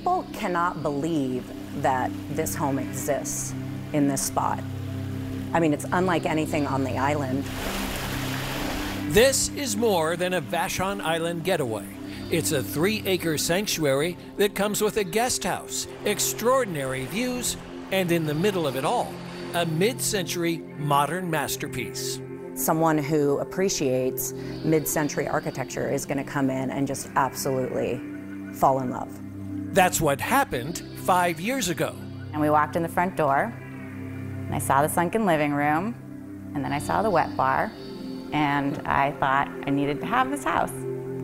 People cannot believe that this home exists in this spot. I mean, it's unlike anything on the island. This is more than a Vashon Island getaway. It's a three acre sanctuary that comes with a guest house, extraordinary views, and in the middle of it all, a mid century modern masterpiece. Someone who appreciates mid century architecture is going to come in and just absolutely fall in love. That's what happened five years ago. And we walked in the front door, and I saw the sunken living room, and then I saw the wet bar, and I thought I needed to have this house.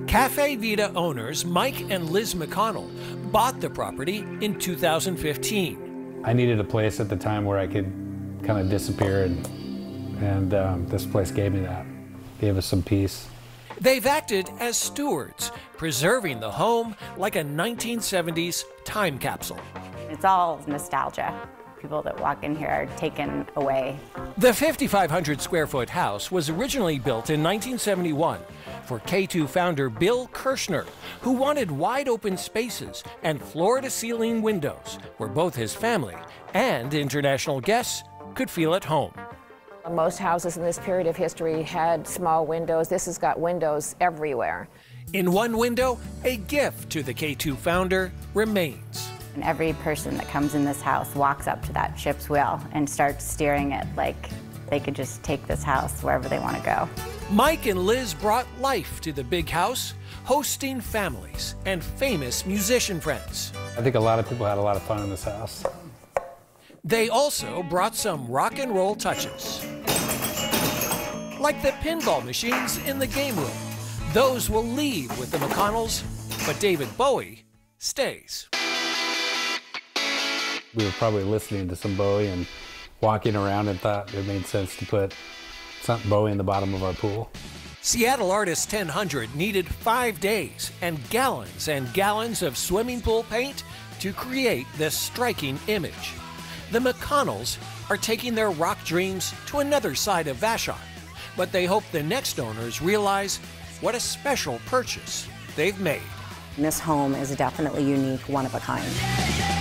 Caffe Vita owners Mike and Liz McConnell bought the property in 2015. I needed a place at the time where I could kind of disappear, and, and um, this place gave me that. Gave us some peace. They've acted as stewards, preserving the home like a 1970s time capsule. It's all nostalgia. People that walk in here are taken away. The 5,500 square foot house was originally built in 1971 for K2 founder Bill Kirschner, who wanted wide open spaces and floor to ceiling windows where both his family and international guests could feel at home. Uh, most houses in this period of history had small windows. This has got windows everywhere. In one window, a gift to the K2 founder remains. And every person that comes in this house walks up to that ship's wheel and starts steering it like they could just take this house wherever they want to go. Mike and Liz brought life to the big house, hosting families and famous musician friends. I think a lot of people had a lot of fun in this house. They also brought some rock and roll touches. Like the pinball machines in the game room. Those will leave with the McConnells, but David Bowie stays. We were probably listening to some Bowie and walking around and thought it made sense to put something Bowie in the bottom of our pool. Seattle Artist 1000 needed five days and gallons and gallons of swimming pool paint to create this striking image. The McConnells are taking their rock dreams to another side of Vashon, but they hope the next owners realize what a special purchase they've made. This home is definitely unique, one of a kind.